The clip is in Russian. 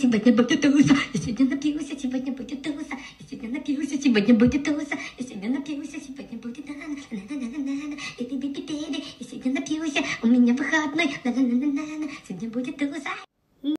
Сегодня будет туса, я сегодня напьюся, сегодня будет туса, я сегодня напьюся, сегодня будет туса, я сегодня напьюся, сегодня будет на на на на на на и ты я сегодня напьюся, у меня выходной, на на на на на сегодня будет туса.